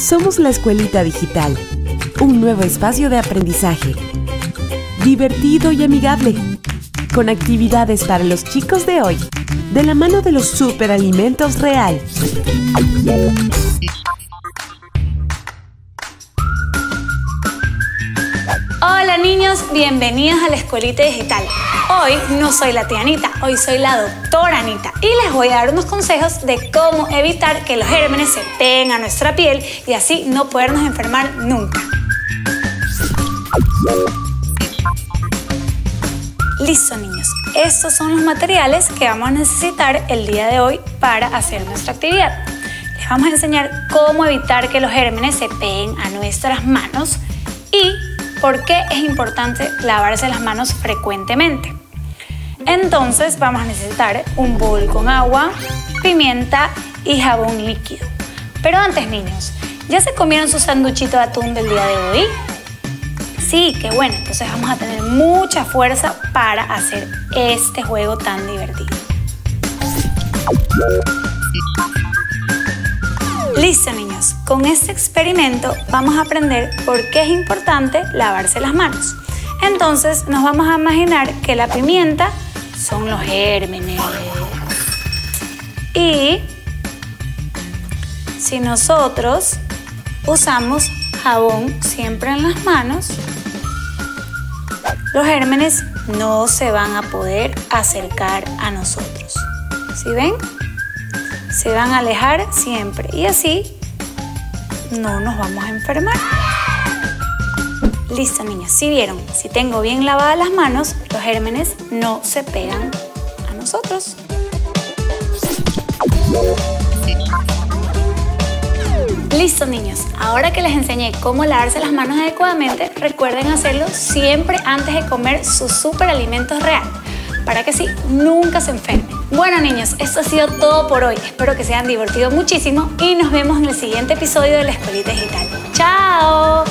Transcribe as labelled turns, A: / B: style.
A: Somos la Escuelita Digital, un nuevo espacio de aprendizaje, divertido y amigable, con actividades para los chicos de hoy, de la mano de los superalimentos real.
B: Bienvenidos a la Escuelita Digital. Hoy no soy la tía Anita, hoy soy la doctora Anita y les voy a dar unos consejos de cómo evitar que los gérmenes se peguen a nuestra piel y así no podernos enfermar nunca. Listo niños, estos son los materiales que vamos a necesitar el día de hoy para hacer nuestra actividad. Les vamos a enseñar cómo evitar que los gérmenes se peguen a nuestras manos y por qué es importante lavarse las manos frecuentemente. Entonces vamos a necesitar un bol con agua, pimienta y jabón líquido. Pero antes niños, ¿ya se comieron su sanduchito de atún del día de hoy? Sí, qué bueno, entonces vamos a tener mucha fuerza para hacer este juego tan divertido. Listo niños, con este experimento vamos a aprender por qué es importante lavarse las manos. Entonces nos vamos a imaginar que la pimienta son los gérmenes. Y si nosotros usamos jabón siempre en las manos, los gérmenes no se van a poder acercar a nosotros. ¿Sí ven? Se van a alejar siempre y así no nos vamos a enfermar. Listo, niños. Si vieron, si tengo bien lavadas las manos, los gérmenes no se pegan a nosotros. Listo, niños. Ahora que les enseñé cómo lavarse las manos adecuadamente, recuerden hacerlo siempre antes de comer sus superalimentos real, para que así nunca se enfermen. Bueno, niños, esto ha sido todo por hoy. Espero que se hayan divertido muchísimo y nos vemos en el siguiente episodio de la Escuelita Digital. ¡Chao!